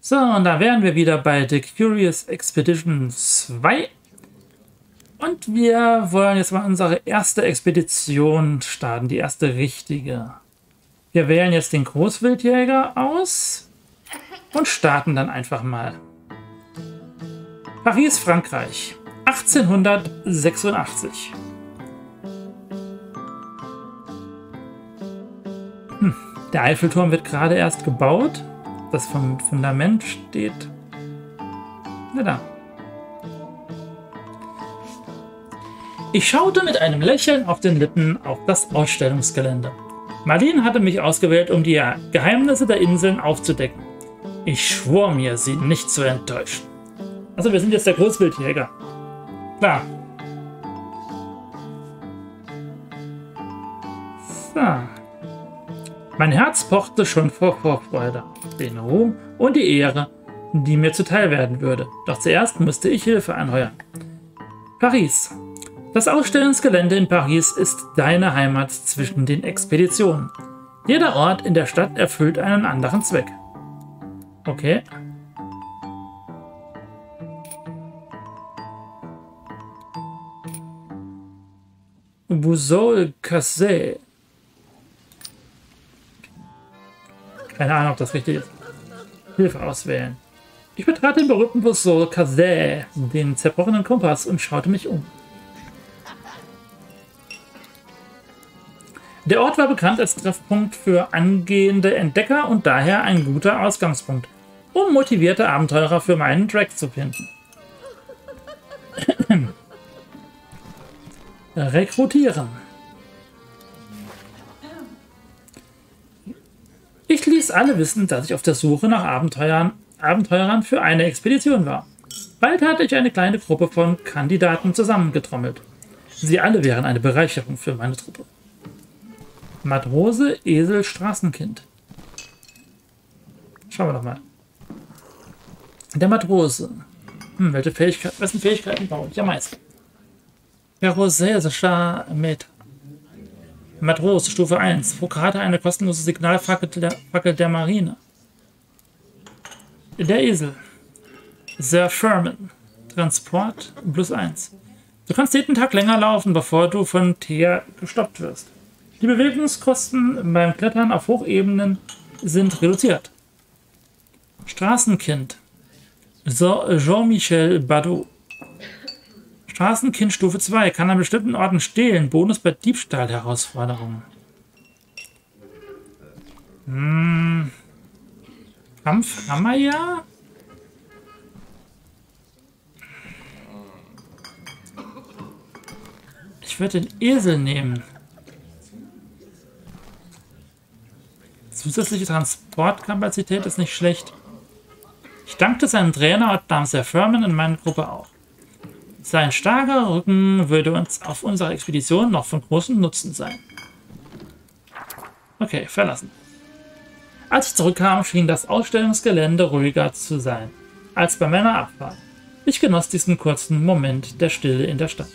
So, und da wären wir wieder bei The Curious Expedition 2. Und wir wollen jetzt mal unsere erste Expedition starten, die erste richtige. Wir wählen jetzt den Großwildjäger aus und starten dann einfach mal. Paris, Frankreich, 1886. Hm, der Eiffelturm wird gerade erst gebaut. Das Fundament steht. Na da. Ich schaute mit einem Lächeln auf den Lippen auf das Ausstellungsgelände. Marlene hatte mich ausgewählt, um die Geheimnisse der Inseln aufzudecken. Ich schwor mir, sie nicht zu enttäuschen. Also wir sind jetzt der Großwildjäger. Klar. So. Mein Herz pochte schon vor Vorfreude auf den Ruhm und die Ehre, die mir zuteil werden würde. Doch zuerst musste ich Hilfe anheuern. Paris. Das Ausstellungsgelände in Paris ist deine Heimat zwischen den Expeditionen. Jeder Ort in der Stadt erfüllt einen anderen Zweck. Okay. Bousol Cassé. Keine Ahnung, ob das richtig ist. Hilfe auswählen. Ich betrat den berühmten Bousol Cassé, den zerbrochenen Kompass, und schaute mich um. Der Ort war bekannt als Treffpunkt für angehende Entdecker und daher ein guter Ausgangspunkt, um motivierte Abenteurer für meinen Track zu finden. Rekrutieren. Ließ alle wissen, dass ich auf der Suche nach Abenteuern, Abenteurern für eine Expedition war. Bald hatte ich eine kleine Gruppe von Kandidaten zusammengetrommelt. Sie alle wären eine Bereicherung für meine Truppe. Matrose, Esel, Straßenkind. Schauen wir doch mal. Der Matrose. Hm, welche Fähigkeit, wessen Fähigkeiten brauche ich am meisten? Perosesischer Meter. Matrose, Stufe 1. Fokate eine kostenlose Signalfackel der, Fackel der Marine. Der Esel. Sir Sherman. Transport plus 1. Du kannst jeden Tag länger laufen, bevor du von Thea gestoppt wirst. Die Bewegungskosten beim Klettern auf Hochebenen sind reduziert. Straßenkind. Jean-Michel Badou. Straßenkind Stufe 2 kann an bestimmten Orten stehlen. Bonus bei Diebstahl-Herausforderungen. Hm. Kampf haben wir ja. Ich würde den Esel nehmen. Zusätzliche Transportkapazität ist nicht schlecht. Ich dankte seinem Trainer und nahm Sir Furman in meine Gruppe auf. Sein starker Rücken würde uns auf unserer Expedition noch von großem Nutzen sein. Okay, verlassen. Als ich zurückkam, schien das Ausstellungsgelände ruhiger zu sein als bei meiner Abfahrt. Ich genoss diesen kurzen Moment der Stille in der Stadt.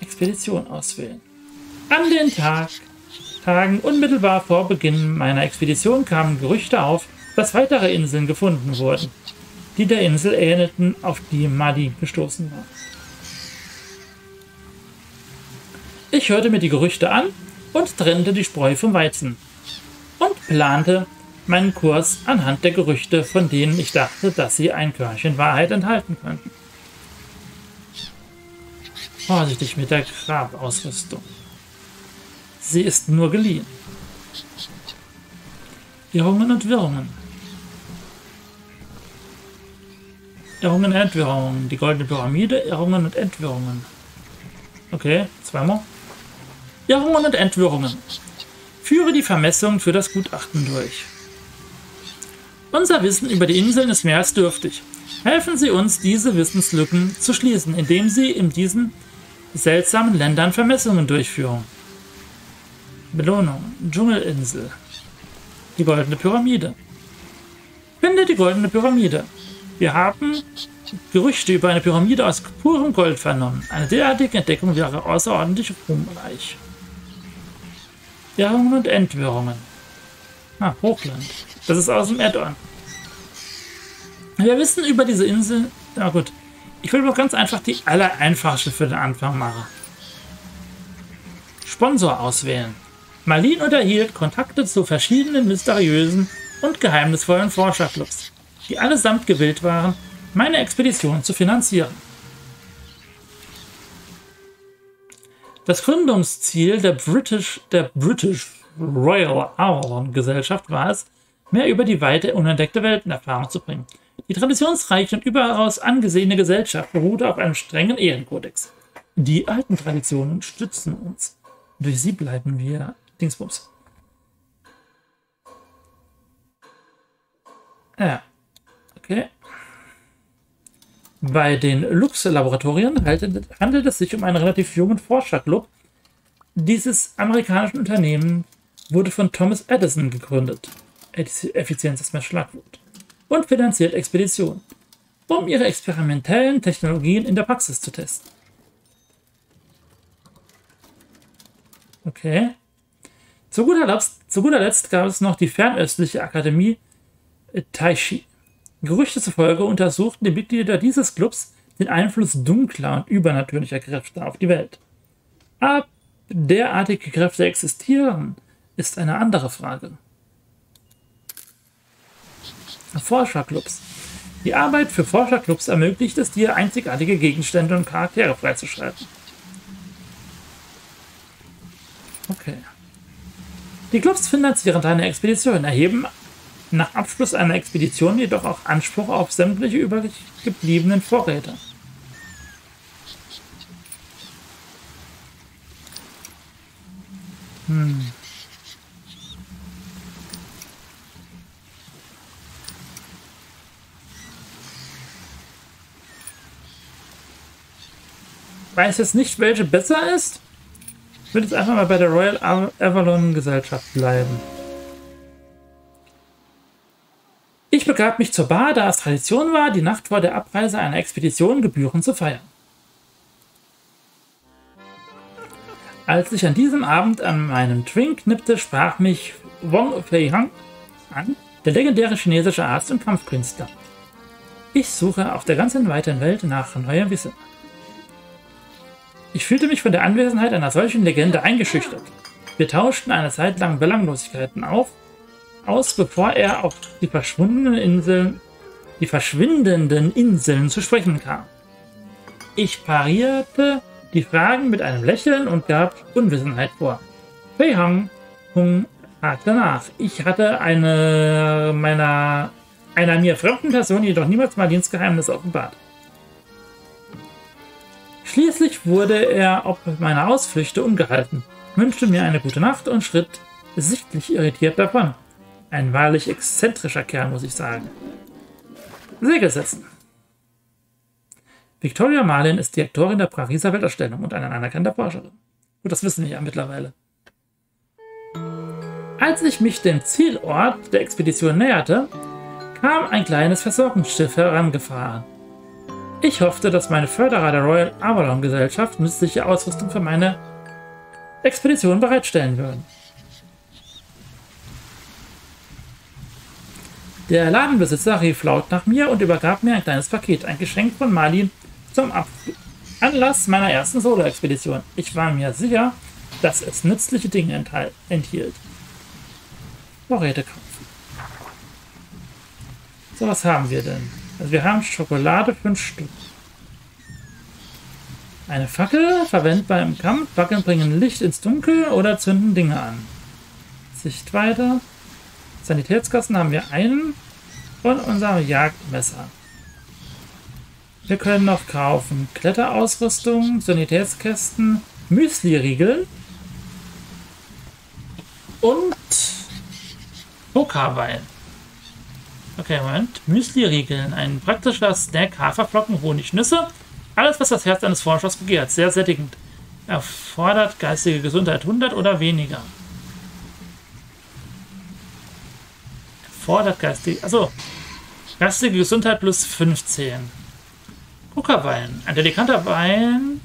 Expedition auswählen. An den Tag Tagen unmittelbar vor Beginn meiner Expedition kamen Gerüchte auf, dass weitere Inseln gefunden wurden, die der Insel ähnelten, auf die Madi gestoßen war. Ich hörte mir die Gerüchte an und trennte die Spreu vom Weizen und plante meinen Kurs anhand der Gerüchte, von denen ich dachte, dass sie ein Körnchen Wahrheit enthalten könnten. Vorsichtig mit der Grabausrüstung. Sie ist nur geliehen. Irrungen und Wirrungen. Irrungen und Entwirrungen. Die goldene Pyramide, Irrungen und Entwirrungen. Okay, zweimal. Irrungen und Entwirrungen. Führe die Vermessung für das Gutachten durch. Unser Wissen über die Inseln ist mehr als dürftig. Helfen Sie uns, diese Wissenslücken zu schließen, indem Sie in diesen seltsamen Ländern Vermessungen durchführen. Belohnung. Dschungelinsel. Die goldene Pyramide. Finde die goldene Pyramide. Wir haben Gerüchte über eine Pyramide aus purem Gold vernommen. Eine derartige Entdeckung wäre außerordentlich ruhmreich. Irrungen und Entwirrungen. Ah, Hochland. Das ist aus dem Add-on. Wir wissen über diese Insel. Na gut. Ich will doch ganz einfach die allereinfachste für den Anfang machen. Sponsor auswählen. Marlin unterhielt Kontakte zu verschiedenen mysteriösen und geheimnisvollen Forscherclubs, die allesamt gewillt waren, meine Expedition zu finanzieren. Das Gründungsziel der British, der British Royal Avalon Gesellschaft war es, mehr über die weite, unentdeckte Welt in Erfahrung zu bringen. Die traditionsreiche und überaus angesehene Gesellschaft beruhte auf einem strengen Ehrenkodex. Die alten Traditionen stützen uns. Durch sie bleiben wir Dingsbums. Ja. Okay. Bei den Lux-Laboratorien handelt es sich um einen relativ jungen Forscherclub. Dieses amerikanische Unternehmen wurde von Thomas Edison gegründet. Effizienz ist mein Schlagwort. Und finanziert Expeditionen, um ihre experimentellen Technologien in der Praxis zu testen. Okay. Zu guter, Letzt, zu guter Letzt gab es noch die fernöstliche Akademie Taishi. Gerüchte zufolge untersuchten die Mitglieder dieses Clubs den Einfluss dunkler und übernatürlicher Kräfte auf die Welt. Ob derartige Kräfte existieren, ist eine andere Frage. Forscherclubs. Die Arbeit für Forscherclubs ermöglicht es dir, einzigartige Gegenstände und Charaktere freizuschalten. Okay. Die Clubs finanzieren deine Expedition, erheben nach Abschluss einer Expedition jedoch auch Anspruch auf sämtliche übergebliebenen Vorräte. Hm. Weiß jetzt nicht, welche besser ist. Ich würde jetzt einfach mal bei der Royal Avalon Gesellschaft bleiben. Ich begab mich zur Bar, da es Tradition war, die Nacht vor der Abreise einer Expedition Gebühren zu feiern. Als ich an diesem Abend an meinem Drink knippte, sprach mich Wong Fei-Hang an, der legendäre chinesische Arzt und Kampfkünstler. Ich suche auf der ganzen weiten Welt nach neuem Wissen. Ich fühlte mich von der Anwesenheit einer solchen Legende eingeschüchtert. Wir tauschten eine Zeit lang Belanglosigkeiten auf, aus, bevor er auf die verschwundenen Inseln, die verschwindenden Inseln zu sprechen kam. Ich parierte die Fragen mit einem Lächeln und gab Unwissenheit vor. Fei Hung hakte nach. Ich hatte eine meiner einer mir fremden Person jedoch niemals mal Dienstgeheimnis offenbart. Schließlich wurde er ob meiner Ausflüchte ungehalten, wünschte mir eine gute Nacht und schritt sichtlich irritiert davon. Ein wahrlich exzentrischer Kerl, muss ich sagen. Segel setzen. Victoria Marlin ist Direktorin der Pariser Weltausstellung und eine anerkannte Forscherin. Gut, das wissen wir ja mittlerweile. Als ich mich dem Zielort der Expedition näherte, kam ein kleines Versorgungsschiff herangefahren. Ich hoffte, dass meine Förderer der Royal Avalon Gesellschaft nützliche Ausrüstung für meine Expedition bereitstellen würden. Der Ladenbesitzer rief laut nach mir und übergab mir ein kleines Paket, ein Geschenk von Marlin zum Abflug. Anlass meiner ersten Solo-Expedition. Ich war mir sicher, dass es nützliche Dinge enthielt. Vorräte kaufen. So, was haben wir denn? Also wir haben Schokolade, 5 Stück. Eine Fackel, verwendbar im Kampf. Fackeln bringen Licht ins Dunkel oder zünden Dinge an. Sichtweite. Sanitätskasten haben wir einen. Und unser Jagdmesser. Wir können noch kaufen Kletterausrüstung, Sanitätskästen, Müsli-Riegel und Pokawein. Okay, Moment. Müsli-Riegeln. Ein praktischer Snack, Haferflocken, Honig, Nüsse. Alles, was das Herz eines Forschers begehrt. Sehr sättigend. Erfordert geistige Gesundheit 100 oder weniger. Erfordert geistige... Achso. Geistige Gesundheit plus 15. Puckerwein. Ein delikanter Wein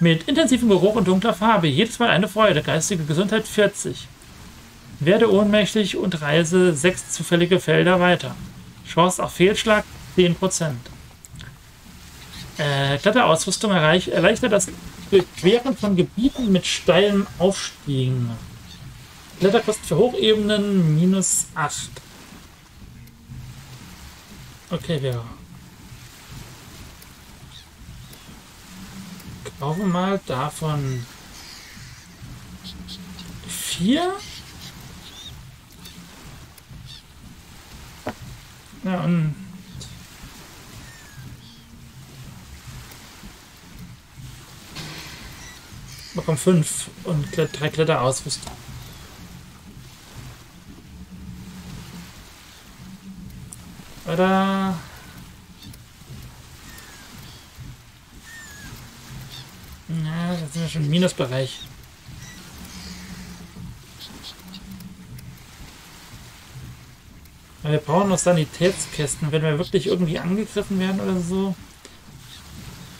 mit intensivem Geruch und dunkler Farbe. Jedes Mal eine Freude. Geistige Gesundheit 40. Werde ohnmächtig und reise sechs zufällige Felder weiter. Chance auf Fehlschlag 10%. Äh, Kletterausrüstung erreich, erleichtert das Durchqueren von Gebieten mit steilen Aufstiegen. Kletterkosten für Hochebenen minus 8. Okay, wir kaufen mal davon 4. Ja, und bekommen 5 und drei Kletterausrüstung. Oder... Na, das sind wir schon im Minusbereich. Wir brauchen noch Sanitätskästen, wenn wir wirklich irgendwie angegriffen werden oder so.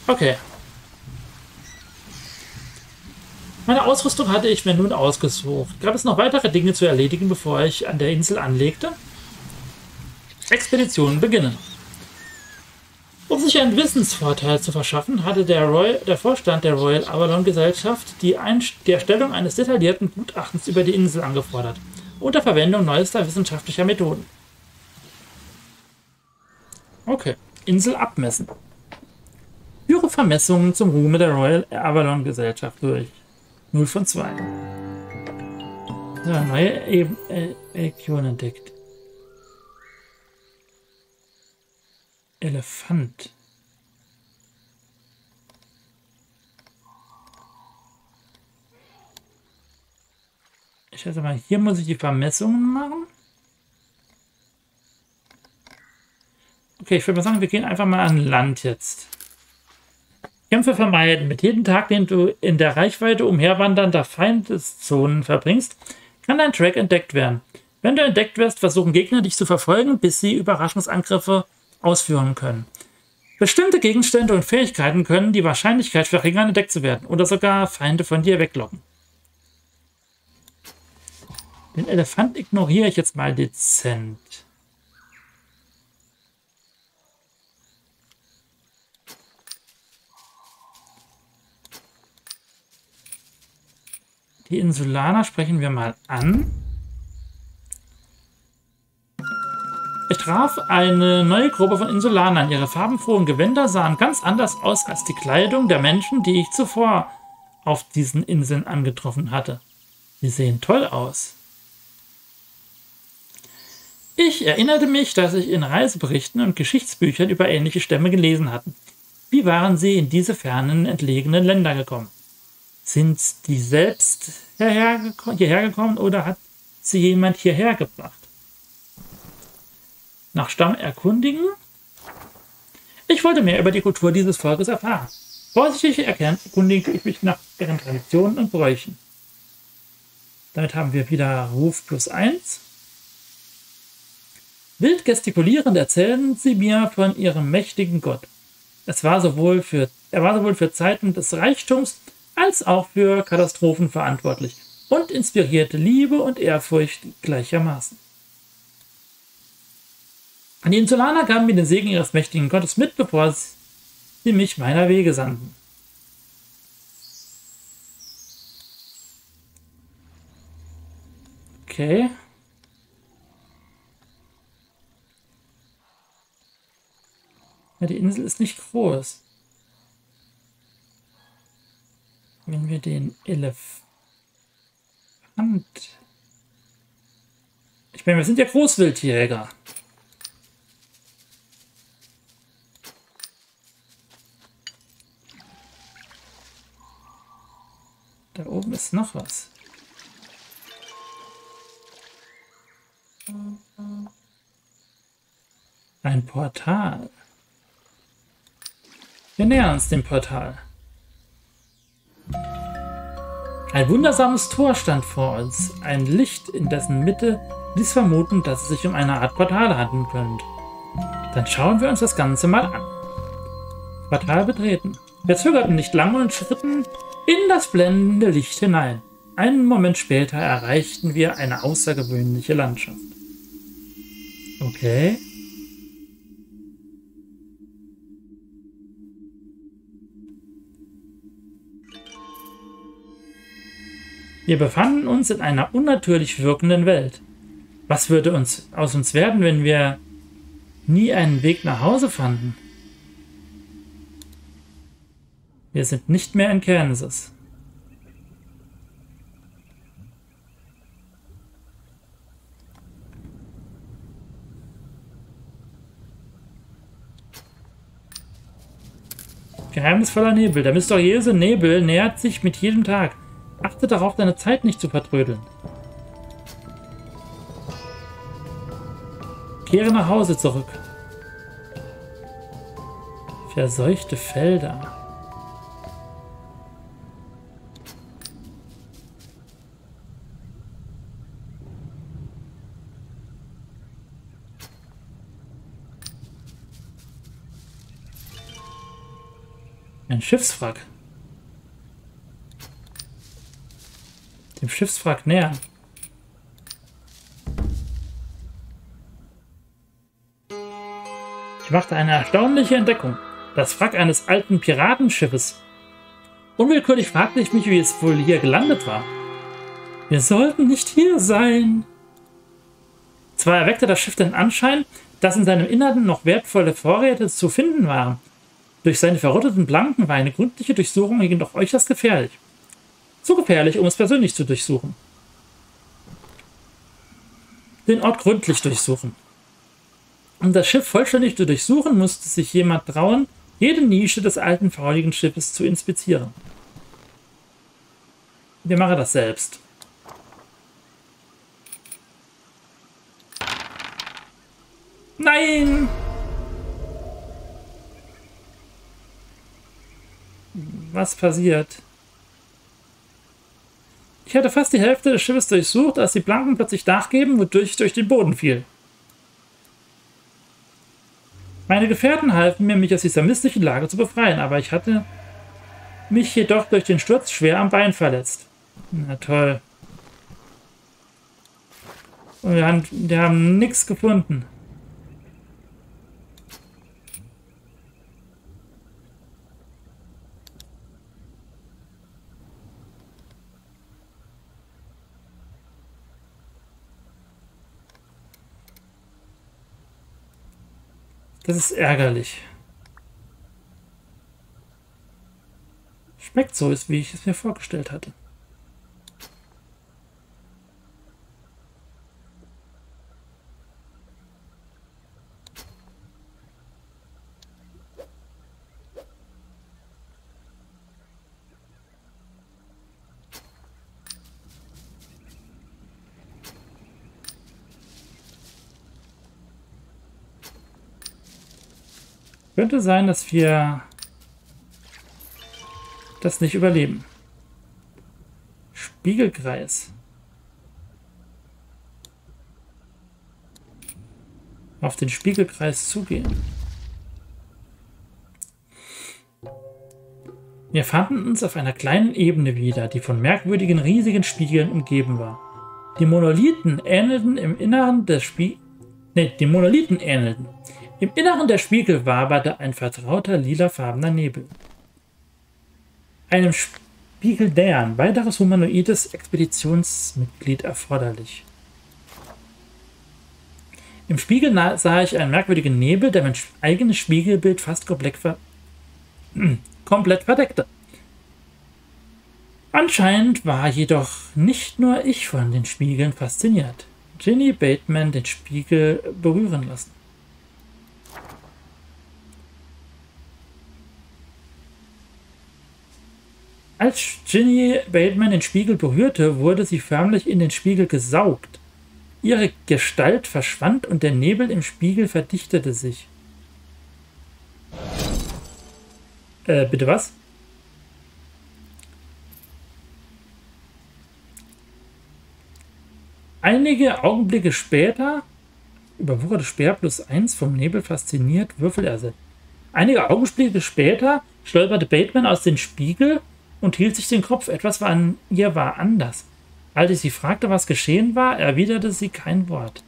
Okay. Meine Ausrüstung hatte ich mir nun ausgesucht. Gab es noch weitere Dinge zu erledigen, bevor ich an der Insel anlegte? Expeditionen beginnen. Um sich einen Wissensvorteil zu verschaffen, hatte der, Royal, der Vorstand der Royal Avalon Gesellschaft die, Erstellung eines detaillierten Gutachtens über die Insel angefordert, unter Verwendung neuester wissenschaftlicher Methoden. Okay, Insel abmessen. Führe Vermessungen zum Ruhme der Royal Avalon Gesellschaft durch. 0 von 2. So, neue Region entdeckt. Elefant. Ich schätze mal, hier muss ich die Vermessungen machen. Okay, ich würde mal sagen, wir gehen einfach mal an Land jetzt. Kämpfe vermeiden. Mit jedem Tag, den du in der Reichweite umherwandernder Feindeszonen verbringst, kann dein Track entdeckt werden. Wenn du entdeckt wirst, versuchen Gegner dich zu verfolgen, bis sie Überraschungsangriffe ausführen können. Bestimmte Gegenstände und Fähigkeiten können die Wahrscheinlichkeit verringern, entdeckt zu werden oder sogar Feinde von dir weglocken. Den Elefant ignoriere ich jetzt mal dezent. Die Insulaner sprechen wir mal an. Ich traf eine neue Gruppe von Insulanern. Ihre farbenfrohen Gewänder sahen ganz anders aus als die Kleidung der Menschen, die ich zuvor auf diesen Inseln angetroffen hatte. Sie sehen toll aus. Ich erinnerte mich, dass ich in Reiseberichten und Geschichtsbüchern über ähnliche Stämme gelesen hatte. Wie waren sie in diese fernen, entlegenen Länder gekommen? Sind die selbst hierher, gekommen oder hat sie jemand hierher gebracht? Nach Stamm erkundigen? Ich wollte mehr über die Kultur dieses Volkes erfahren. Vorsichtig erkundigte ich mich nach deren Traditionen und Bräuchen. Damit haben wir wieder Ruf plus 1. Wild gestikulierend erzählen sie mir von ihrem mächtigen Gott. Es war sowohl für, er war sowohl für Zeiten des Reichtums als auch für Katastrophen verantwortlich und inspirierte Liebe und Ehrfurcht gleichermaßen. Die Insulaner gaben mir den Segen ihres mächtigen Gottes mit, bevor sie mich meiner Wege sandten. Okay. Ja, die Insel ist nicht groß. Wenn wir den Elefant... Ich meine, wir sind ja Großwildjäger. Noch was. Ein Portal. Wir nähern uns dem Portal. Ein wundersames Tor stand vor uns. Ein Licht in dessen Mitte ließ vermuten, dass es sich um eine Art Portal handeln könnte. Dann schauen wir uns das Ganze mal an. Portal betreten. Wir zögerten nicht lange und schritten in das blendende Licht hinein. Einen Moment später erreichten wir eine außergewöhnliche Landschaft. Okay. Wir befanden uns in einer unnatürlich wirkenden Welt. Was würde uns aus uns werden, wenn wir nie einen Weg nach Hause fanden? Wir sind nicht mehr in Kansas. Geheimnisvoller Nebel. Der mysteriöse Nebel nähert sich mit jedem Tag. Achte darauf, deine Zeit nicht zu vertrödeln. Kehre nach Hause zurück. Verseuchte Felder. Ein Schiffswrack. Dem Schiffswrack nähern. Ich machte eine erstaunliche Entdeckung. Das Wrack eines alten Piratenschiffes. Unwillkürlich fragte ich mich, wie es wohl hier gelandet war. Wir sollten nicht hier sein. Zwar erweckte das Schiff den Anschein, dass in seinem Inneren noch wertvolle Vorräte zu finden waren, durch seine verrotteten Blanken war eine gründliche Durchsuchung jedoch äußerst gefährlich. Zu gefährlich, um es persönlich zu durchsuchen. Den Ort gründlich durchsuchen. Um das Schiff vollständig zu durchsuchen, musste sich jemand trauen, jede Nische des alten fauligen Schiffes zu inspizieren. Wir machen das selbst. Nein! Was passiert? Ich hatte fast die Hälfte des Schiffes durchsucht, als die Blanken plötzlich nachgeben, wodurch ich durch den Boden fiel. Meine Gefährten halfen mir, mich aus dieser mystischen Lage zu befreien, aber ich hatte mich jedoch durch den Sturz schwer am Bein verletzt. Na toll. Und wir haben, wir haben nichts gefunden. Das ist ärgerlich. Schmeckt so, wie ich es mir vorgestellt hatte. Könnte sein, dass wir das nicht überleben. Spiegelkreis. Auf den Spiegelkreis zugehen. Wir fanden uns auf einer kleinen Ebene wieder, die von merkwürdigen riesigen Spiegeln umgeben war. Die Monolithen ähnelten im Inneren des Spiegels. Ne, die Monolithen ähnelten. Im Inneren der Spiegel waberte ein vertrauter lilafarbener Nebel. Einem Spiegel nähern, weiteres humanoides Expeditionsmitglied erforderlich. Im Spiegel sah ich einen merkwürdigen Nebel, der mein eigenes Spiegelbild fast komplett, ver komplett verdeckte. Anscheinend war jedoch nicht nur ich von den Spiegeln fasziniert. Ginny Bateman den Spiegel berühren lassen. Als Ginny Bateman den Spiegel berührte, wurde sie förmlich in den Spiegel gesaugt. Ihre Gestalt verschwand und der Nebel im Spiegel verdichtete sich. Äh, bitte was? Einige Augenblicke später, überwucherte Speer plus 1 vom Nebel fasziniert, Würfel ersetzt. Einige Augenblicke später stolperte Bateman aus dem Spiegel und hielt sich den Kopf. Etwas war an ihr war anders. Als ich sie fragte, was geschehen war, erwiderte sie kein Wort.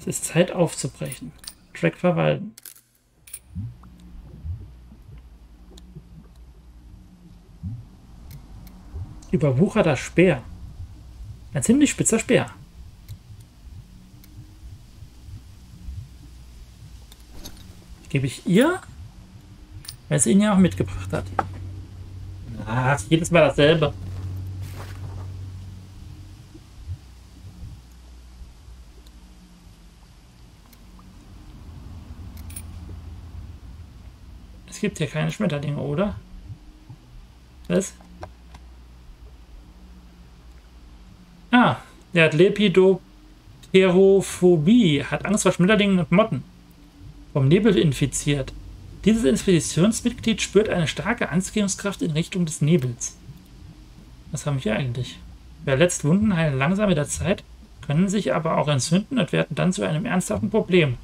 Es ist Zeit aufzubrechen. Track verwalten. Überwucherter Speer. Ein ziemlich spitzer Speer. Gebe ich ihr, weil sie ihn ja auch mitgebracht hat. Ach, jedes Mal dasselbe. Es gibt hier keine Schmetterlinge, oder? Was? Ah, der hat Lepidopterophobie, hat Angst vor Schmetterlingen und Motten. Vom Nebel infiziert. Dieses Expeditionsmitglied spürt eine starke Anziehungskraft in Richtung des Nebels. Was haben wir eigentlich? Wer letzt Wunden heilen langsam mit der Zeit, können sich aber auch entzünden und werden dann zu einem ernsthaften Problem.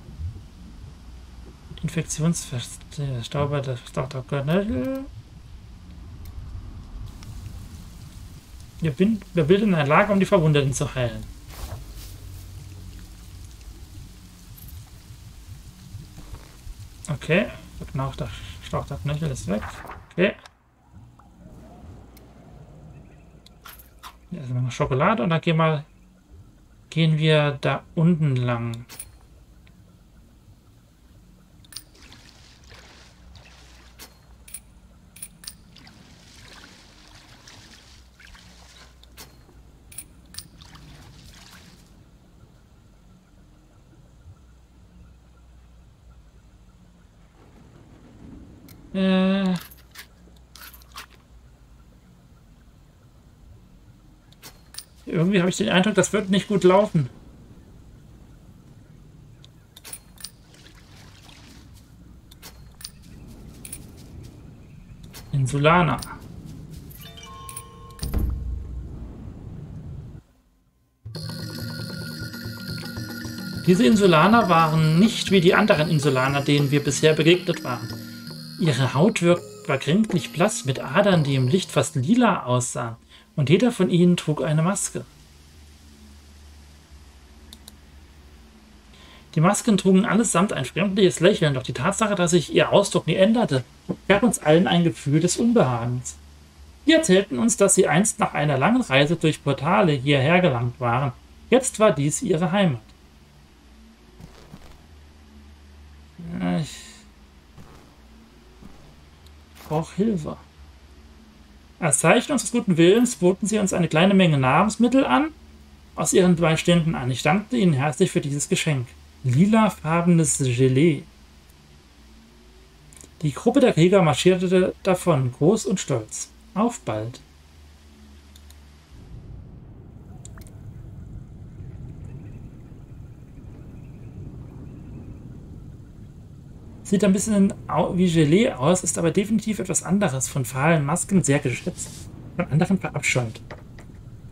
Infektionsverstauber der Dr. Cornell. Wir, wir bilden ein Lager, um die Verwundeten zu heilen. Okay. Genau, der Schlauch der Knöchel ist weg. Okay. Hier ist noch Schokolade und dann gehen wir, gehen wir da unten lang. Äh. Irgendwie habe ich den Eindruck, das wird nicht gut laufen. Insulana. Diese Insulaner waren nicht wie die anderen Insulaner, denen wir bisher begegnet waren. Ihre Haut war kränklich blass mit Adern, die im Licht fast lila aussahen, und jeder von ihnen trug eine Maske. Die Masken trugen allesamt ein fremdliches Lächeln, doch die Tatsache, dass sich ihr Ausdruck nie änderte, gab uns allen ein Gefühl des Unbehagens. Sie erzählten uns, dass sie einst nach einer langen Reise durch Portale hierher gelangt waren. Jetzt war dies ihre Heimat. Ich brauche Hilfe. Als Zeichen unseres guten Willens boten sie uns eine kleine Menge Nahrungsmittel an, aus ihren zwei Ständen an. Ich dankte ihnen herzlich für dieses Geschenk. Lilafarbenes Gelee. Die Gruppe der Krieger marschierte davon, groß und stolz. Auf bald. Sieht ein bisschen wie Gelee aus, ist aber definitiv etwas anderes. Von fahlen Masken sehr geschätzt, von anderen verabscheut.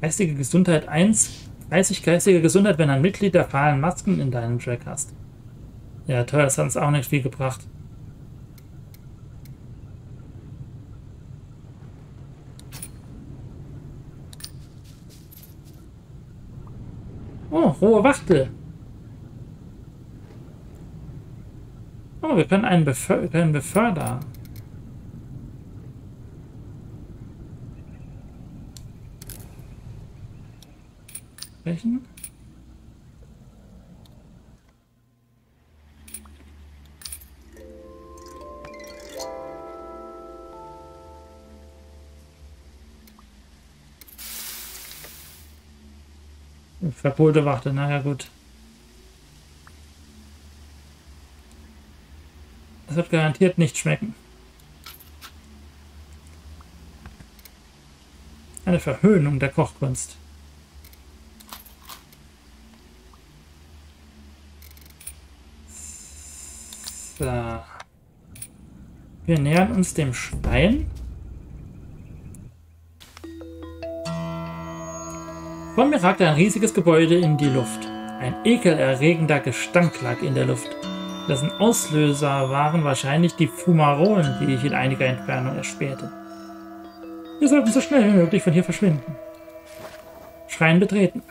Geistige Gesundheit 1. 30 geistige Gesundheit, wenn ein Mitglied der fahlen Masken in deinem Track hast. Ja, toll, das hat uns auch nicht viel gebracht. Oh, hohe Wachtel. Oh, wir können einen beför können befördern. Welchen? Verpolte Wachte, naja gut. Das wird garantiert nicht schmecken. Eine Verhöhnung der Kochkunst. So. Wir nähern uns dem Schwein. Vor mir ragte ein riesiges Gebäude in die Luft. Ein ekelerregender Gestank lag in der Luft. Dessen Auslöser waren wahrscheinlich die Fumarolen, die ich in einiger Entfernung erspähte. Wir sollten so schnell wie möglich von hier verschwinden. Schrein betreten.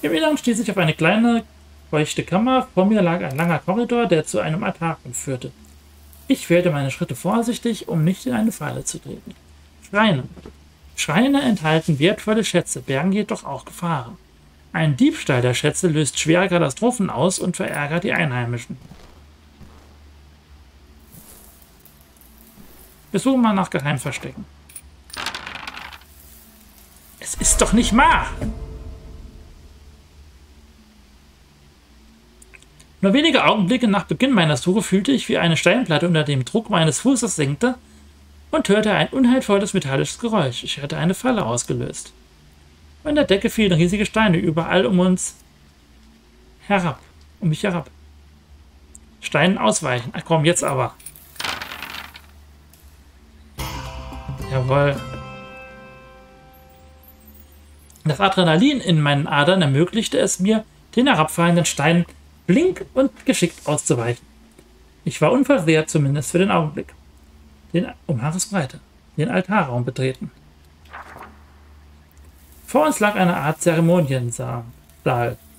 Im Inneren stieß ich auf eine kleine, feuchte Kammer. Vor mir lag ein langer Korridor, der zu einem Altar führte. Ich wählte meine Schritte vorsichtig, um nicht in eine Falle zu treten. Schreine. Schreine enthalten wertvolle Schätze, bergen jedoch auch Gefahren. Ein Diebstahl der Schätze löst schwere Katastrophen aus und verärgert die Einheimischen. Wir suchen mal nach Geheimverstecken. Es ist doch nicht wahr! Nur wenige Augenblicke nach Beginn meiner Suche fühlte ich, wie eine Steinplatte unter dem Druck meines Fußes sinkte und hörte ein unheilvolles metallisches Geräusch. Ich hatte eine Falle ausgelöst. Von der Decke fielen riesige Steine überall um uns herab, um mich herab. Steinen ausweichen. Ach komm, jetzt aber. Jawohl. Das Adrenalin in meinen Adern ermöglichte es mir, den herabfallenden Steinen blink und geschickt auszuweichen. Ich war unversehrt, zumindest für den Augenblick. Den um Haaresbreite, den Altarraum betreten. Vor uns lag eine Art Zeremoniensaal.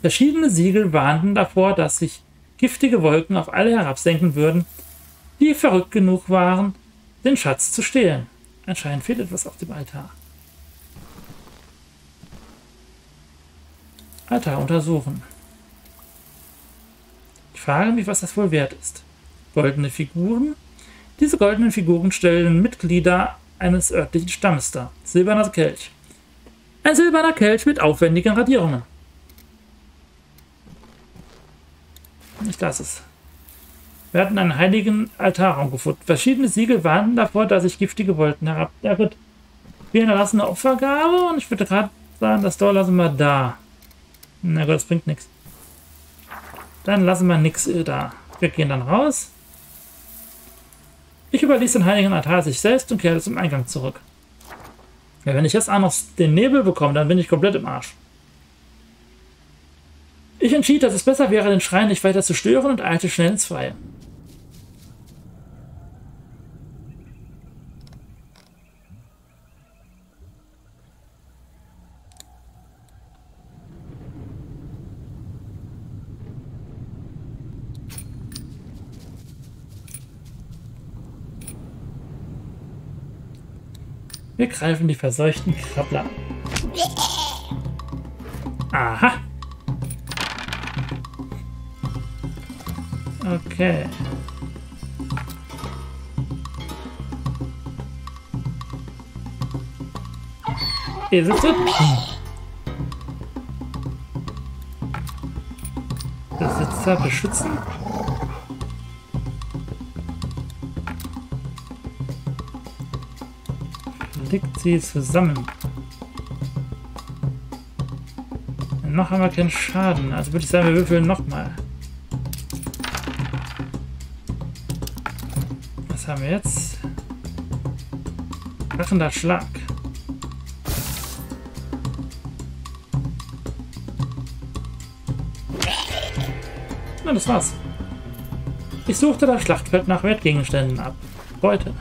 Verschiedene Siegel warnten davor, dass sich giftige Wolken auf alle herabsenken würden, die verrückt genug waren, den Schatz zu stehlen. Anscheinend fehlt etwas auf dem Altar. Altar untersuchen. Ich frage mich, was das wohl wert ist. Goldene Figuren? Diese goldenen Figuren stellen Mitglieder eines örtlichen Stammes dar. Silberner Kelch. Ein silberner Kelch mit aufwendigen Radierungen. Ich lasse es. Wir hatten einen heiligen Altarraum gefunden. Verschiedene Siegel warnten davor, dass sich giftige Wolken herab... Ja gut. Wir hinterlassen eine Opfergabe und ich würde gerade sagen, das Tor lassen wir da. Na gut, das bringt nichts. Dann lassen wir nichts da. Wir gehen dann raus. Ich überließ den heiligen Altar sich selbst und kehrte zum Eingang zurück. Ja, wenn ich jetzt auch noch den Nebel bekomme, dann bin ich komplett im Arsch. Ich entschied, dass es besser wäre, den Schrein nicht weiter zu stören und eilte schnell ins Freie. Wir greifen die verseuchten Krabbler. Aha. Okay. Eseltritt. Besitzer beschützen. Legt sie zusammen. Noch wir keinen Schaden. Also würde ich sagen, wir würfeln nochmal. Was haben wir jetzt? Krachender Schlag. Na, das war's. Ich suchte das Schlachtfeld nach Wertgegenständen ab. Beute.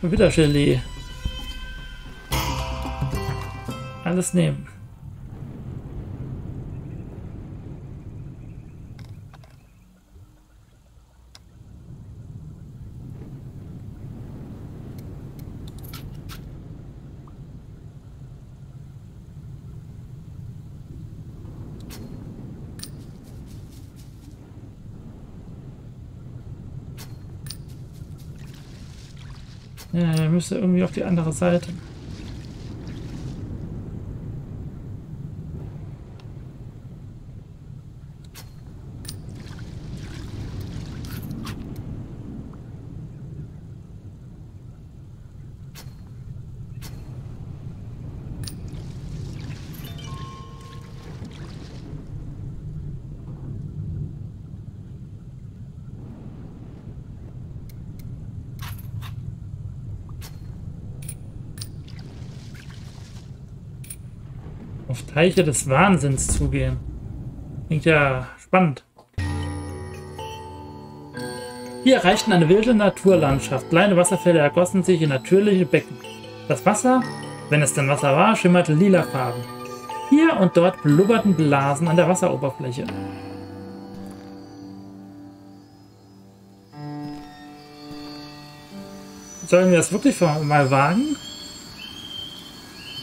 Schon wieder Gelee. Alles nehmen. Ja, er müsste irgendwie auf die andere Seite. auf Teiche des Wahnsinns zugehen. Klingt ja spannend. Wir erreichten eine wilde Naturlandschaft. Kleine Wasserfälle ergossen sich in natürliche Becken. Das Wasser, wenn es denn Wasser war, schimmerte lilafarben. Hier und dort blubberten Blasen an der Wasseroberfläche. Sollen wir das wirklich mal wagen?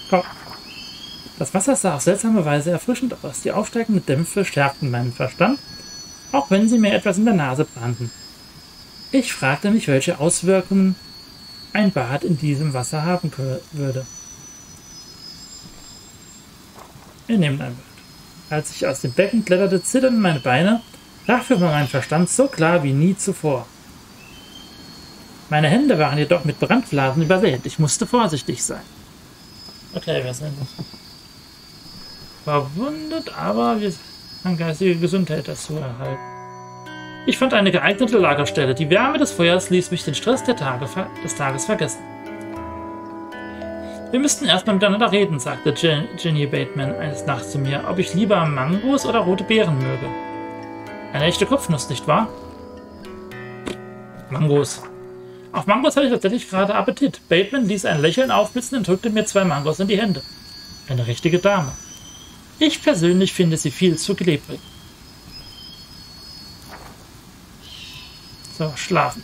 Komm. Das Wasser sah auf seltsame Weise erfrischend aus. Die aufsteigenden Dämpfe schärften meinen Verstand, auch wenn sie mir etwas in der Nase brannten. Ich fragte mich, welche Auswirkungen ein Bad in diesem Wasser haben würde. Wir nehmen ein Bad. Als ich aus dem Becken kletterte, zitterten meine Beine. Dafür war mein Verstand so klar wie nie zuvor. Meine Hände waren jedoch mit Brandblasen übersät. Ich musste vorsichtig sein. Okay, wir sind verwundet, aber wir haben geistige Gesundheit dazu erhalten. Ich fand eine geeignete Lagerstelle. Die Wärme des Feuers ließ mich den Stress Tage, des Tages vergessen. Wir müssten erstmal miteinander reden, sagte Ginny Bateman eines Nachts zu mir, ob ich lieber Mangos oder rote Beeren möge. Eine echte Kopfnuss, nicht wahr? Mangos. Auf Mangos hatte ich tatsächlich gerade Appetit. Bateman ließ ein Lächeln aufblitzen und drückte mir zwei Mangos in die Hände. Eine richtige Dame. Ich persönlich finde sie viel zu klebrig. So, schlafen.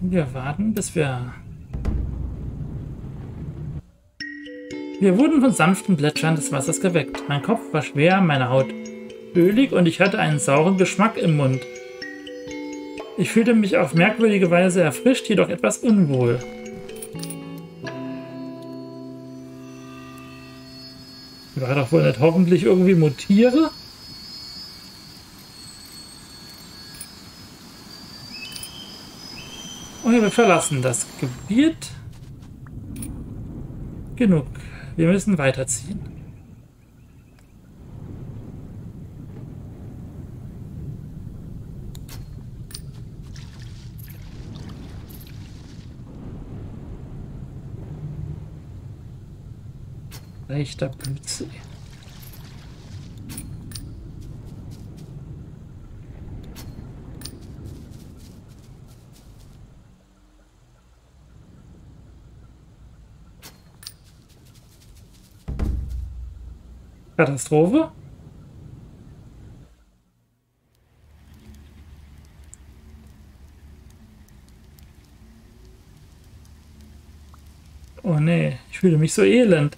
Wir warten, bis wir... Wir wurden von sanften Plätschern des Wassers geweckt. Mein Kopf war schwer, meine Haut ölig und ich hatte einen sauren Geschmack im Mund. Ich fühlte mich auf merkwürdige Weise erfrischt, jedoch etwas unwohl. War doch wohl nicht hoffentlich irgendwie mutiere? Und wir verlassen das Gebiet. Genug. Wir müssen weiterziehen. Rechter Blutsee. Katastrophe? Oh nee, ich fühle mich so elend.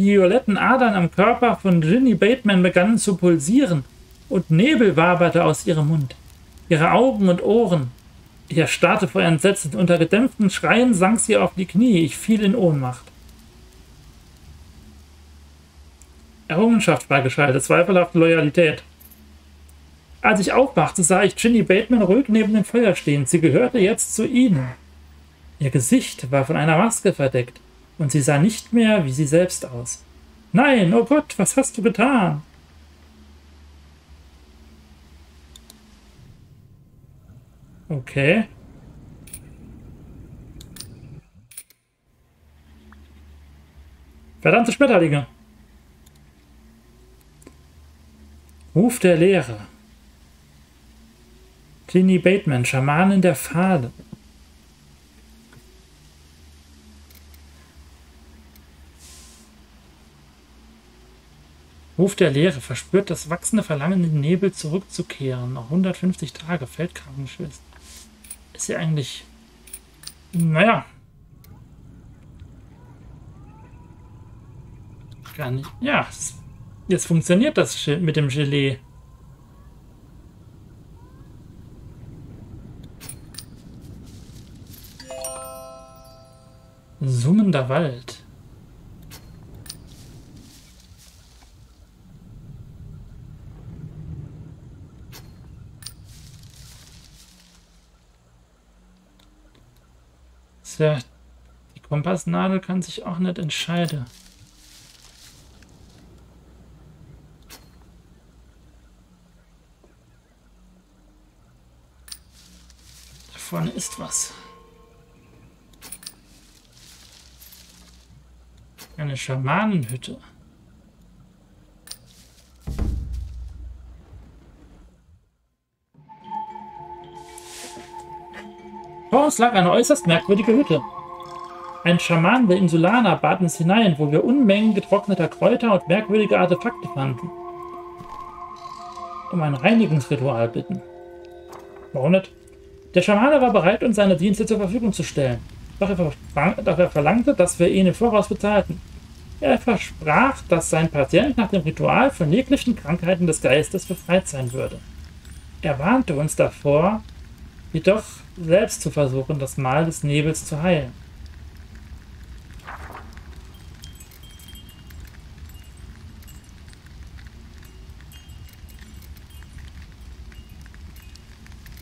Die violetten Adern am Körper von Ginny Bateman begannen zu pulsieren und Nebel waberte aus ihrem Mund. Ihre Augen und Ohren. Ich erstarrte vor Entsetzen. Unter gedämpften Schreien sank sie auf die Knie. Ich fiel in Ohnmacht. Errungenschaft war geschaltet, zweifelhafte Loyalität. Als ich aufwachte, sah ich Ginny Bateman ruhig neben dem Feuer stehen. Sie gehörte jetzt zu ihnen. Ihr Gesicht war von einer Maske verdeckt und sie sah nicht mehr wie sie selbst aus. Nein, oh Gott, was hast du getan? Okay. Verdammte Schmetterlinge. Ruf der Lehre. Ginny Bateman, Schamanin der Pfade. Ruf der Lehre verspürt das wachsende Verlangen, in den Nebel zurückzukehren. Noch 150 Tage, Feldkrankenschwester. Ist sie eigentlich... Naja. Gar nicht. Ja, jetzt funktioniert das mit dem Gelee. Summender Wald. Ja, die Kompassnadel kann sich auch nicht entscheiden. Da vorne ist was. Eine Schamanenhütte. Uns lag eine äußerst merkwürdige Hütte. Ein Schaman der Insulaner bat uns hinein, wo wir Unmengen getrockneter Kräuter und merkwürdige Artefakte fanden. Um ein Reinigungsritual bitten. Warum nicht? Der Schamane war bereit, uns seine Dienste zur Verfügung zu stellen. Doch er, doch er verlangte, dass wir ihn im Voraus bezahlten. Er versprach, dass sein Patient nach dem Ritual von jeglichen Krankheiten des Geistes befreit sein würde. Er warnte uns davor, jedoch selbst zu versuchen, das Mal des Nebels zu heilen.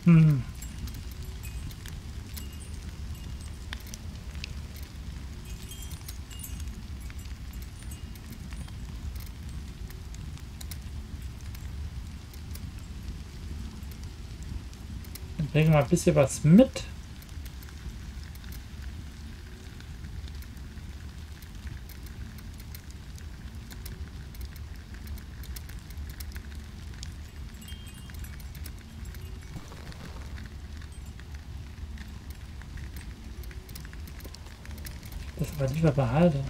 Hm. Wir mal ein bisschen was mit. aber lieber behalte.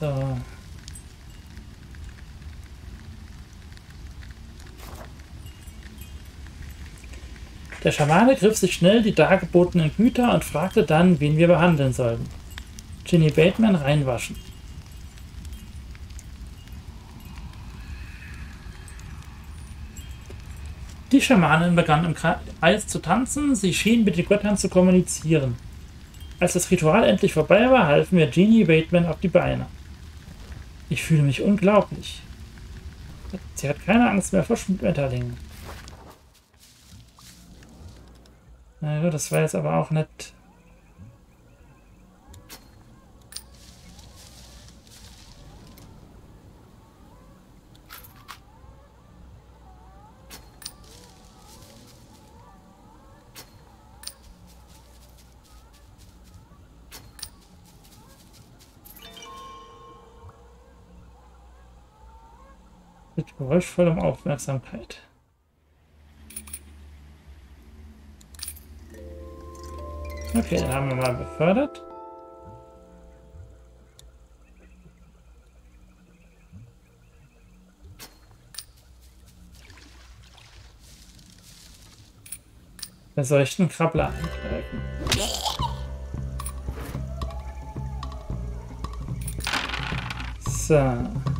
So. Der Schamane griff sich schnell die dargebotenen Güter und fragte dann, wen wir behandeln sollten. Ginny Bateman reinwaschen. Die Schamanin begann im Kreis zu tanzen, sie schien mit den Göttern zu kommunizieren. Als das Ritual endlich vorbei war, halfen wir Jeannie Bateman auf die Beine. Ich fühle mich unglaublich. Sie hat keine Angst mehr vor Schmetterlingen. Naja, das war jetzt aber auch nicht... mit geräuschvollem Aufmerksamkeit. Okay, dann haben wir mal befördert. Verseuchten Krabbler angreifen. So.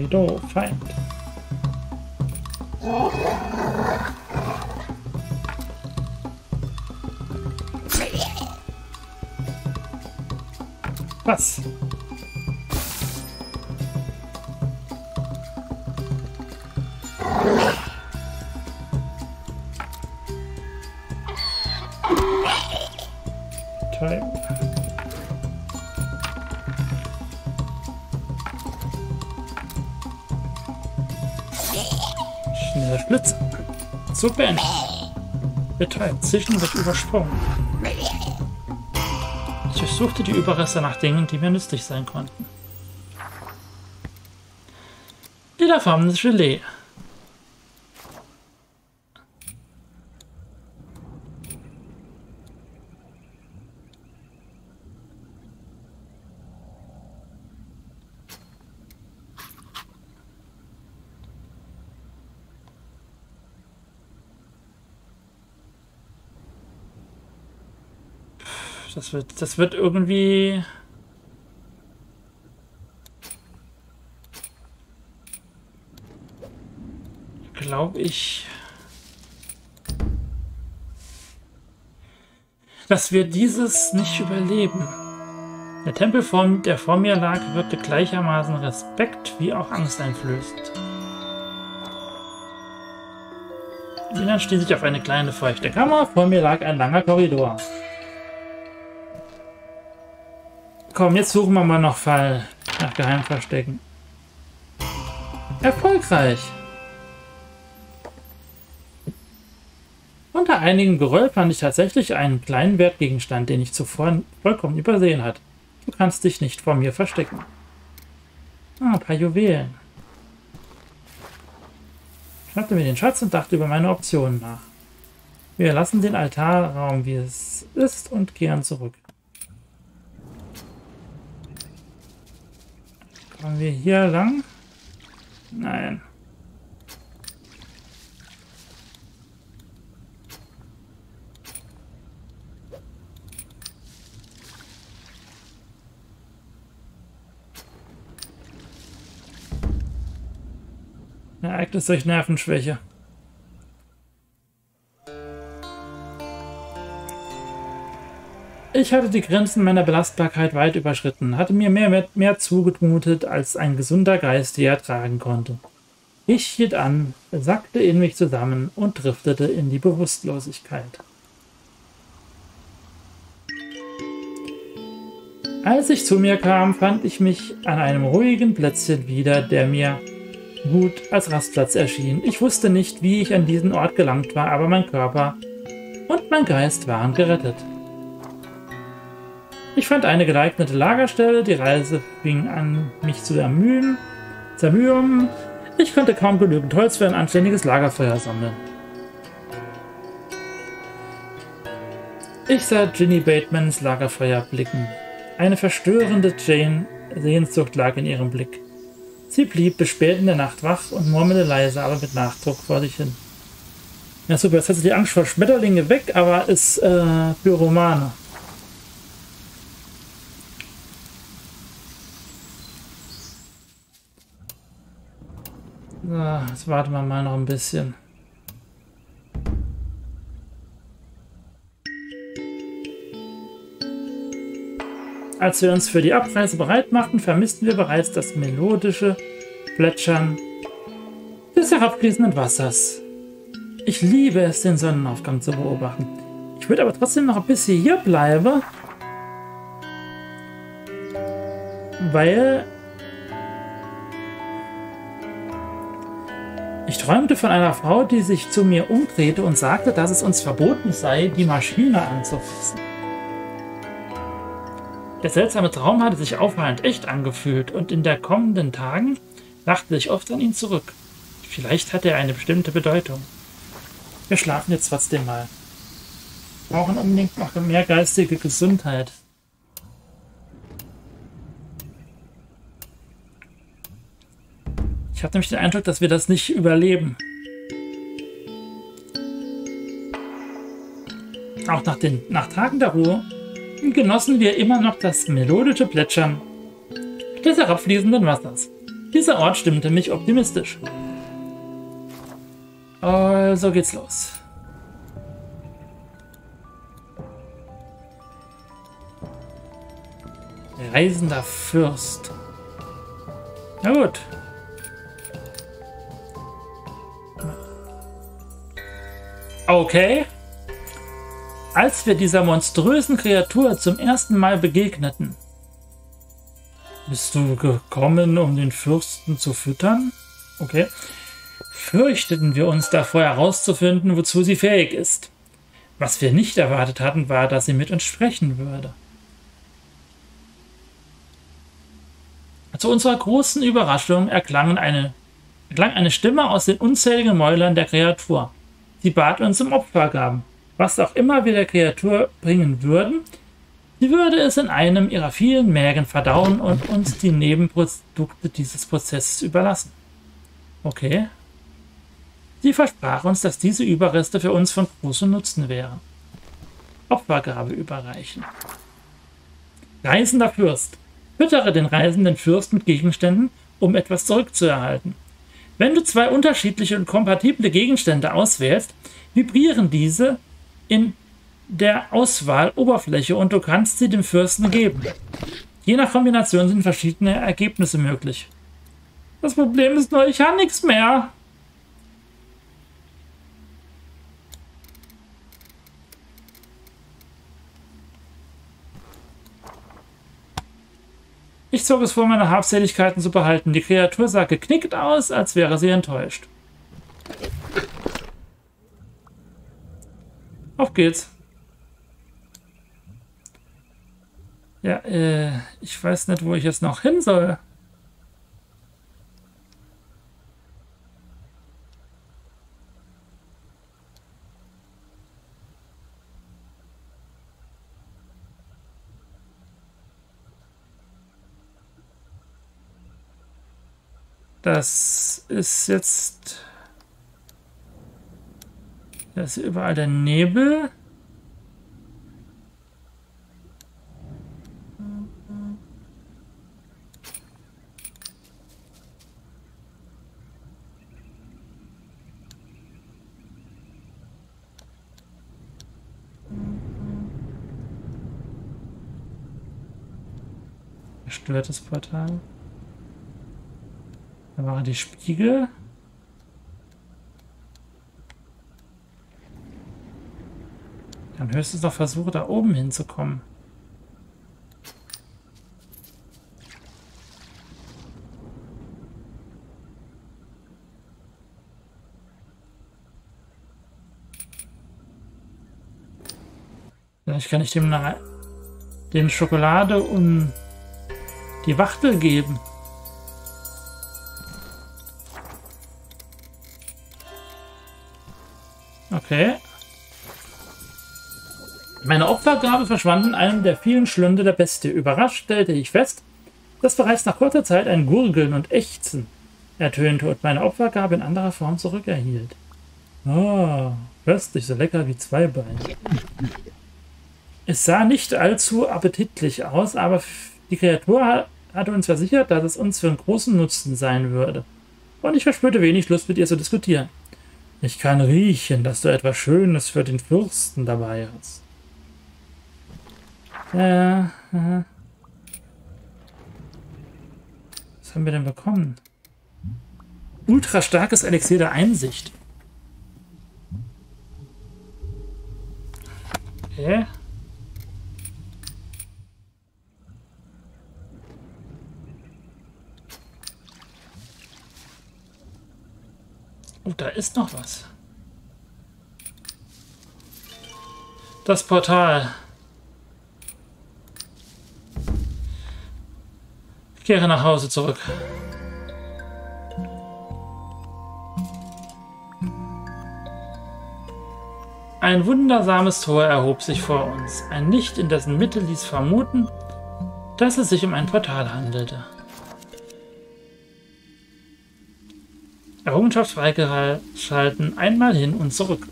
we don't find. Pass. Feind. Was? So beendet. Betäubt, Zwischen wird übersprungen. Ich durchsuchte die Überreste nach Dingen, die mir nützlich sein konnten. Lilafarbenes Gelee. Das wird, das wird irgendwie... Glaube ich... Dass wir dieses nicht überleben. Der Tempel, der vor mir lag, wirkte gleichermaßen Respekt wie auch Angst einflößend. Dann stieß ich auf eine kleine feuchte Kammer. Vor mir lag ein langer Korridor. Komm, jetzt suchen wir mal noch Fall nach Geheimverstecken. Erfolgreich! Unter einigem Geröll fand ich tatsächlich einen kleinen Wertgegenstand, den ich zuvor vollkommen übersehen hatte. Du kannst dich nicht vor mir verstecken. Ah, ein paar Juwelen. Ich schnappte mir den Schatz und dachte über meine Optionen nach. Wir lassen den Altarraum, wie es ist, und kehren zurück. Kommen wir hier lang? Nein. Ereignis durch Nervenschwäche. Ich hatte die Grenzen meiner Belastbarkeit weit überschritten, hatte mir mehr, mehr, mehr zugemutet, als ein gesunder Geist je ertragen konnte. Ich hielt an, sackte in mich zusammen und driftete in die Bewusstlosigkeit. Als ich zu mir kam, fand ich mich an einem ruhigen Plätzchen wieder, der mir gut als Rastplatz erschien. Ich wusste nicht, wie ich an diesen Ort gelangt war, aber mein Körper und mein Geist waren gerettet. Ich fand eine geeignete Lagerstelle, die Reise fing an, mich zu ermühen, zermühen. Ich konnte kaum genügend Holz für ein anständiges Lagerfeuer sammeln. Ich sah Ginny Batemans Lagerfeuer blicken. Eine verstörende Jane Sehnsucht lag in ihrem Blick. Sie blieb bis spät in der Nacht wach und murmelte leise, aber mit Nachdruck vor sich hin. Ja super, jetzt hat sie die Angst vor Schmetterlinge weg, aber ist äh, Pyromane. So, jetzt warten wir mal noch ein bisschen. Als wir uns für die Abreise bereit machten, vermissten wir bereits das melodische Plätschern des herabfließenden Wassers. Ich liebe es, den Sonnenaufgang zu beobachten. Ich würde aber trotzdem noch ein bisschen hier bleiben, weil träumte von einer Frau, die sich zu mir umdrehte und sagte, dass es uns verboten sei, die Maschine anzufassen. Der seltsame Traum hatte sich auffallend echt angefühlt und in den kommenden Tagen dachte ich oft an ihn zurück. Vielleicht hatte er eine bestimmte Bedeutung. Wir schlafen jetzt trotzdem mal. Wir brauchen unbedingt noch mehr geistige Gesundheit. Ich habe nämlich den Eindruck, dass wir das nicht überleben. Auch nach, den, nach Tagen der Ruhe genossen wir immer noch das melodische Plätschern des herabfließenden Wassers. Dieser Ort stimmte mich optimistisch. Also geht's los. Reisender Fürst. Na gut, Okay. Als wir dieser monströsen Kreatur zum ersten Mal begegneten. Bist du gekommen, um den Fürsten zu füttern? Okay. Fürchteten wir uns davor herauszufinden, wozu sie fähig ist. Was wir nicht erwartet hatten, war, dass sie mit uns sprechen würde. Zu unserer großen Überraschung erklang eine, erklang eine Stimme aus den unzähligen Mäulern der Kreatur. Sie bat uns um Opfergaben, was auch immer wir der Kreatur bringen würden. Sie würde es in einem ihrer vielen Mägen verdauen und uns die Nebenprodukte dieses Prozesses überlassen. Okay. Sie versprach uns, dass diese Überreste für uns von großem Nutzen wären. Opfergabe überreichen. Reisender Fürst. Füttere den reisenden Fürst mit Gegenständen, um etwas zurückzuerhalten. Wenn du zwei unterschiedliche und kompatible Gegenstände auswählst, vibrieren diese in der Auswahloberfläche und du kannst sie dem Fürsten geben. Je nach Kombination sind verschiedene Ergebnisse möglich. Das Problem ist nur, ich habe nichts mehr. Ich zog es vor, meine Habseligkeiten zu behalten. Die Kreatur sah geknickt aus, als wäre sie enttäuscht. Auf geht's. Ja, äh, ich weiß nicht, wo ich jetzt noch hin soll. Das ist jetzt... Das ist überall der Nebel. Gestörtes Portal. Da waren die Spiegel. Dann höchstens noch versuche, da oben hinzukommen. Vielleicht kann ich dem, dem Schokolade und die Wachtel geben. Okay. Meine Opfergabe verschwand in einem der vielen Schlünde der Bestie. Überrascht stellte ich fest, dass bereits nach kurzer Zeit ein Gurgeln und Ächzen ertönte und meine Opfergabe in anderer Form zurückerhielt. Oh, köstlich, so lecker wie Zweibein. Es sah nicht allzu appetitlich aus, aber die Kreatur hatte uns versichert, dass es uns für einen großen Nutzen sein würde. Und ich verspürte wenig Lust, mit ihr zu diskutieren. Ich kann riechen, dass du etwas Schönes für den Fürsten dabei hast. Ja, äh, was haben wir denn bekommen? Ultra starkes Elixier der Einsicht. Okay. Oh, da ist noch was. Das Portal. Ich kehre nach Hause zurück. Ein wundersames Tor erhob sich vor uns. Ein Licht in dessen Mitte ließ vermuten, dass es sich um ein Portal handelte. Errungenschaft freigeschalten, einmal hin und zurück.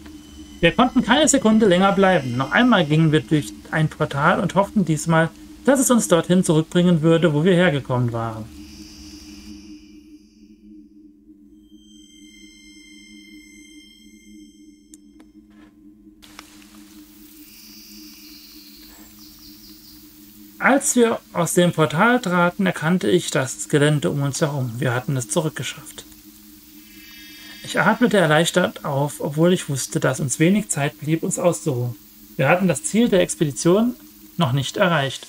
Wir konnten keine Sekunde länger bleiben. Noch einmal gingen wir durch ein Portal und hofften diesmal, dass es uns dorthin zurückbringen würde, wo wir hergekommen waren. Als wir aus dem Portal traten, erkannte ich das Gelände um uns herum. Wir hatten es zurückgeschafft. Ich atmete erleichtert auf, obwohl ich wusste, dass uns wenig Zeit blieb, uns auszuruhen. Wir hatten das Ziel der Expedition noch nicht erreicht.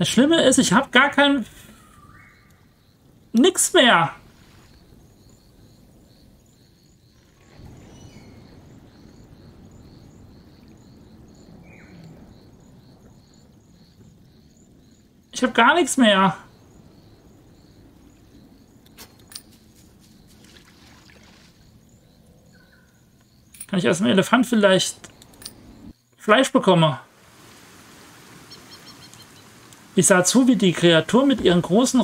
Das Schlimme ist, ich habe gar kein... Nix mehr. Ich habe gar nichts mehr. Kann ich aus dem Elefant vielleicht Fleisch bekomme? Ich sah zu, wie die Kreatur mit ihren großen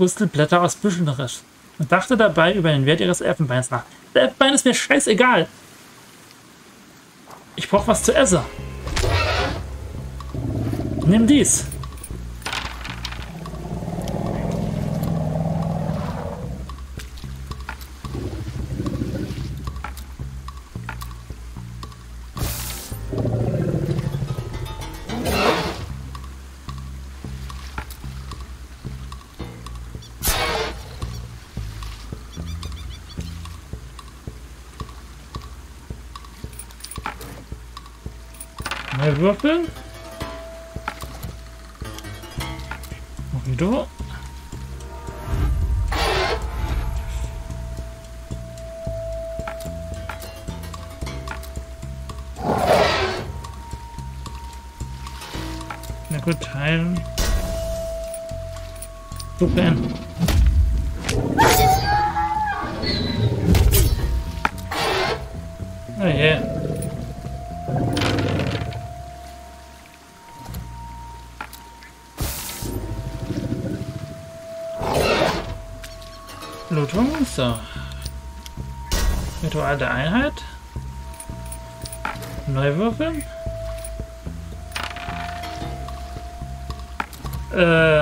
Rüstelblätter aus Büscheln riss und dachte dabei über den Wert ihres Elfenbeins nach. Der Elfenbein ist mir scheißegal. Ich brauche was zu essen. Nimm dies. Würfeln. Du. Na gut, heilen. Super. Neu würfeln.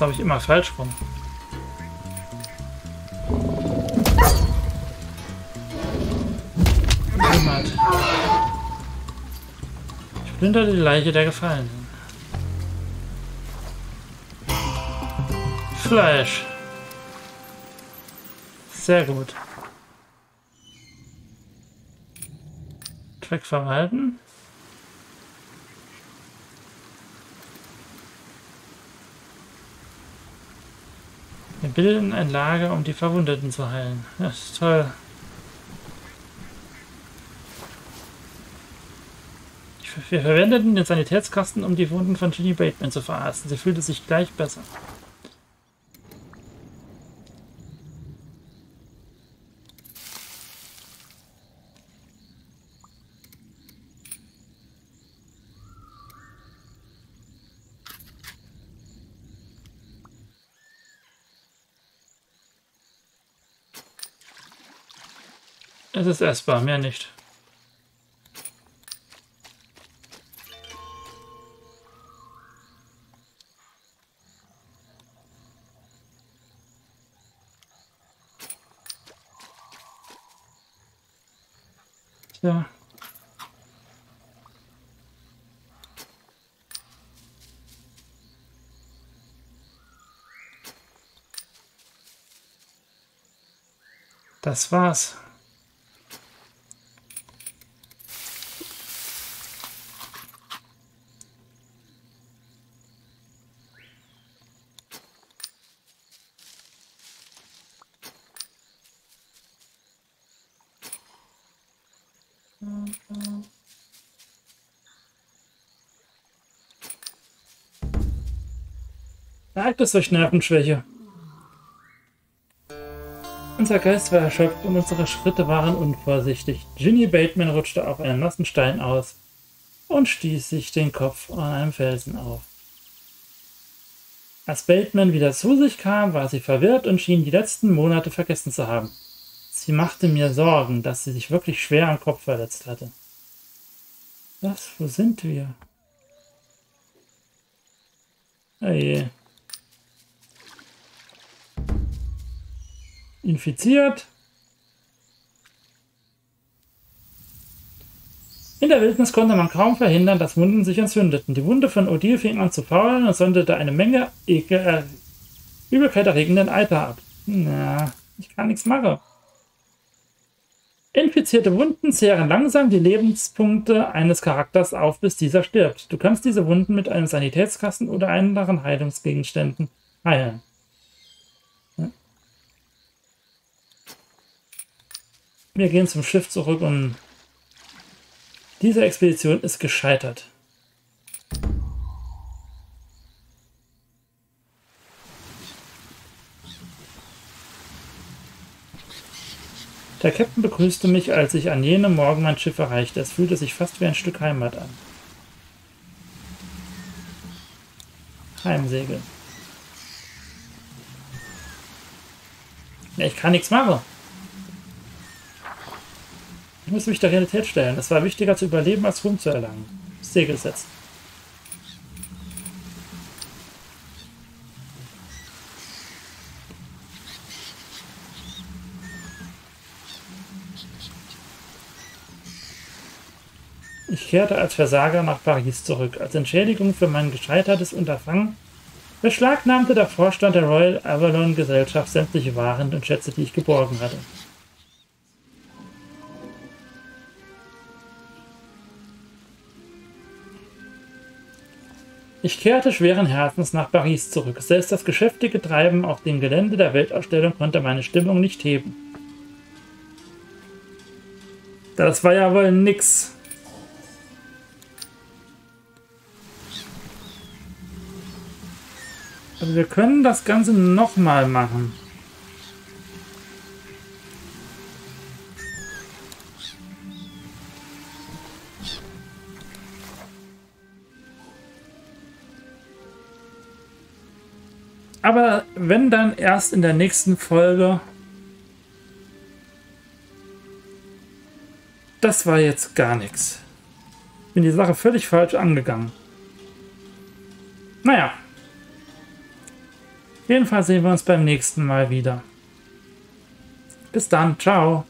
Glaube ich immer falsch rum. Niemand. Ich plündere die Leiche der Gefallenen. Fleisch. Sehr gut. Track verwalten. Wir bilden ein Lager, um die Verwundeten zu heilen. Das ist toll. Wir verwendeten den Sanitätskasten, um die Wunden von Ginny Bateman zu verarzten. Sie fühlte sich gleich besser. Es ist essbar, mehr nicht. Tja. Das war's. Ereignis durch Nervenschwäche. Unser Geist war erschöpft und unsere Schritte waren unvorsichtig. Ginny Bateman rutschte auf einen nassen Stein aus und stieß sich den Kopf an einem Felsen auf. Als Bateman wieder zu sich kam, war sie verwirrt und schien die letzten Monate vergessen zu haben. Sie machte mir Sorgen, dass sie sich wirklich schwer am Kopf verletzt hatte. Was? Wo sind wir? Oh je. Infiziert. In der Wildnis konnte man kaum verhindern, dass Wunden sich entzündeten. Die Wunde von Odile fing an zu faulen und sondete eine Menge Ekel, äh, Übelkeit erregenden Eiter ab. Na, ich kann nichts machen. Infizierte Wunden zehren langsam die Lebenspunkte eines Charakters auf, bis dieser stirbt. Du kannst diese Wunden mit einem Sanitätskasten oder anderen Heilungsgegenständen heilen. Wir gehen zum Schiff zurück und diese Expedition ist gescheitert. Der Captain begrüßte mich, als ich an jenem Morgen mein Schiff erreichte. Es fühlte sich fast wie ein Stück Heimat an. Heimsegel. Ich kann nichts machen. Ich muss mich der Realität stellen. Es war wichtiger zu überleben, als Ruhm zu erlangen. Segel setzen. Ich kehrte als Versager nach Paris zurück. Als Entschädigung für mein gescheitertes Unterfangen beschlagnahmte der Vorstand der Royal Avalon Gesellschaft sämtliche Waren und Schätze, die ich geborgen hatte. Ich kehrte schweren Herzens nach Paris zurück. Selbst das geschäftige Treiben auf dem Gelände der Weltausstellung konnte meine Stimmung nicht heben. Das war ja wohl nix. Also wir können das Ganze nochmal machen. Aber wenn dann erst in der nächsten Folge. Das war jetzt gar nichts. Bin die Sache völlig falsch angegangen. Naja. Jedenfalls sehen wir uns beim nächsten Mal wieder. Bis dann, ciao.